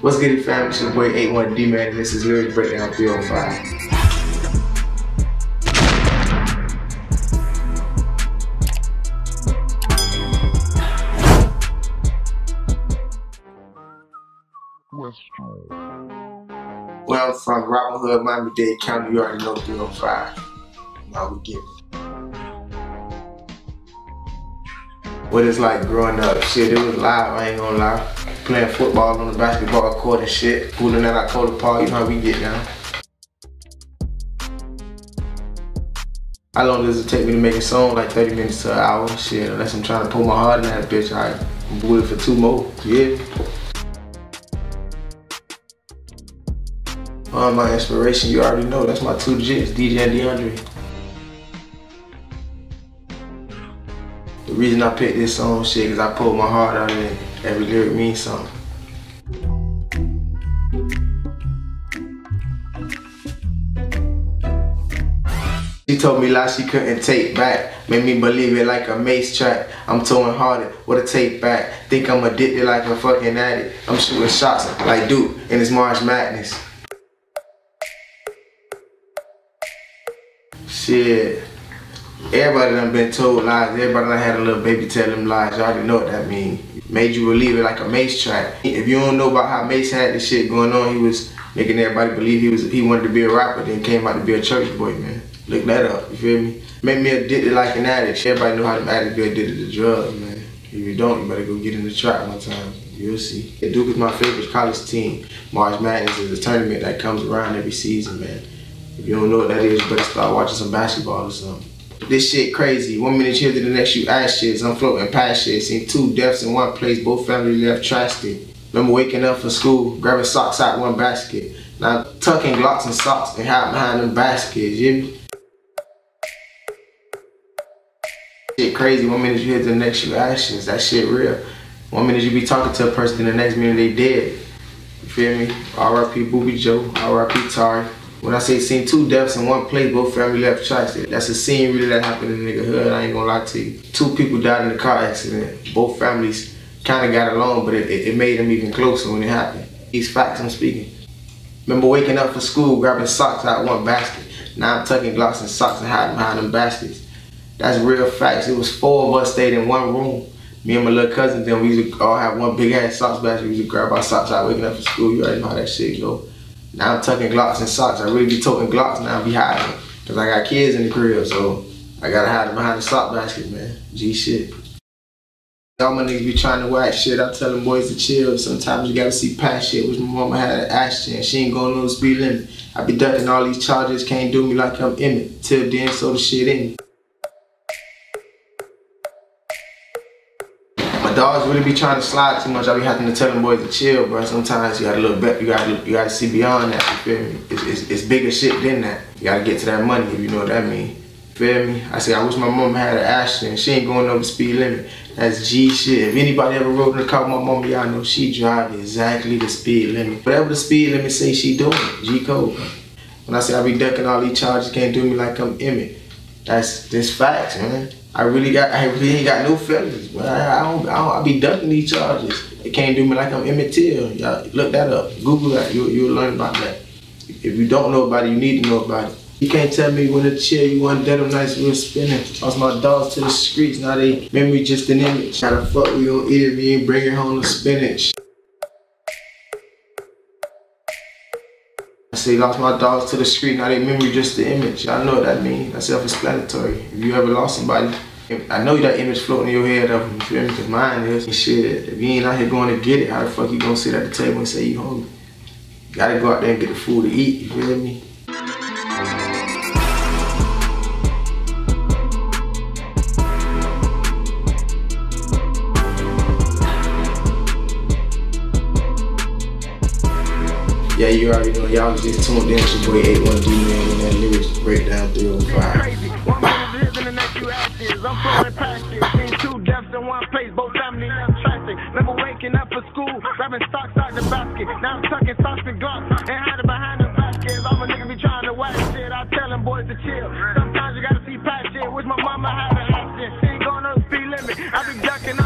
What's good, fam? It's your boy 81D Man, and this is Lyric Breakdown 305. Well, from Robin Hood, Miami-Dade County, you already know 305. Now we get it. What it's like growing up, shit, it was live, I ain't gonna lie. Playing football on the basketball court and shit, fooling at our quarter park, you know how we get down. How long does it take me to make a song? Like 30 minutes to an hour, shit, unless I'm trying to pull my heart in that bitch, I it for two more, yeah. Uh, my inspiration, you already know, that's my two jits, DJ and DeAndre. Reason I picked this song, shit, cause I pulled my heart out it. Every lyric means something. She told me lies she couldn't take back. Made me believe it like a Mase track. I'm towing harder, what a take back. Think I'm addicted like a fucking addict. I'm shooting shots like Duke in this March Madness. Shit. Everybody done been told lies. Everybody done had a little baby tell them lies. Y'all already know what that mean. Made you believe it like a Mase track. If you don't know about how Mase had this shit going on, he was making everybody believe he was he wanted to be a rapper, then came out to be a church boy, man. Look that up, you feel me? Made me addicted like an addict. Everybody know how them addicts be addicted to drugs, man. If you don't, you better go get in the trap one time. You'll see. Duke is my favorite college team. March Madness is a tournament that comes around every season, man. If you don't know what that is, you better start watching some basketball or something. This shit crazy. One minute here to the next you ass shit. I'm floating past shit. Seen two deaths in one place. Both families left trashed Remember waking up for school, grabbing socks out one basket. Now tucking glocks and socks and hide behind them baskets. You Shit crazy. One minute you hit the next you actions. That shit real. One minute you be talking to a person, the next minute they dead. You feel me? R.I.P. Booby Joe. R.I.P. Tari. When I say seen two deaths in one place, both family left tracks. That's a scene really that happened in the nigga hood. I ain't gonna lie to you. Two people died in a car accident. Both families kind of got along, but it, it, made them even closer when it happened. These facts I'm speaking. Remember waking up for school, grabbing socks out one basket. Now I'm tucking glocks and socks and hiding behind them baskets. That's real facts. It was four of us stayed in one room. Me and my little cousin, then we used to all have one big ass socks basket. We used to grab our socks out waking up for school. You already know how that shit go. Now I'm tucking Glocks and socks. I really be toting Glocks now. I be hiding Cause I got kids in the crib, so I gotta hide them behind the sock basket, man. G shit. All my niggas be trying to whack shit. I tell them boys to chill. Sometimes you gotta see past shit, which my mama had an accident. She ain't going the speed limit. I be ducking all these charges, can't do me like I'm Emmett. Till then, so the shit in me. Dogs really be trying to slide too much. I be having to tell them boys to chill, bro. Sometimes you gotta look back. You gotta you gotta see beyond that. You feel me? It's, it's, it's bigger shit than that. You gotta get to that money if you know what that mean. Feel me? I say I wish my mom had an accident. She ain't going over speed limit. That's G shit. If anybody ever rode in the car with my mom, y'all know she drive exactly the speed limit. Whatever the speed limit say she doing, G code. When I say I be ducking all these charges, can't do me like I'm Emmett. That's this facts, man. I really got, I really ain't got no feelings. But I, I don't, I don't, I be ducking these charges. They can't do me like I'm Emmett Till. Y'all look that up. Google that. You, you'll learn about that. If you don't know about it, you need to know about it. You can't tell me when to chill, you want dead nights we was spinning. Lost my dogs to the streets, now they memory just an image. Gotta fuck, we gon' eat it, we ain't bringing home the spinach. I say lost my dogs to the street, now they memory just the image. I know what that means. That's self-explanatory. If you ever lost somebody, I know that image floating in your head of you feel me? Cause mine is. And shit, if you ain't out here going to get it, how the fuck you gonna sit at the table and say you hungry? You gotta go out there and get the food to eat, you feel me? Yeah, you already know. Y'all just tuned in to boy 81D man and that lyrics breakdown 305. Never waking up for school, grabbing stocks out the basket. Now I'm tucking socks and gloves and hiding behind the baskets. All my niggas be trying to whack shit. I tell them boys to chill. Sometimes you gotta see past shit. Wish my mama had an accident. She ain't going no speed limit. I be ducking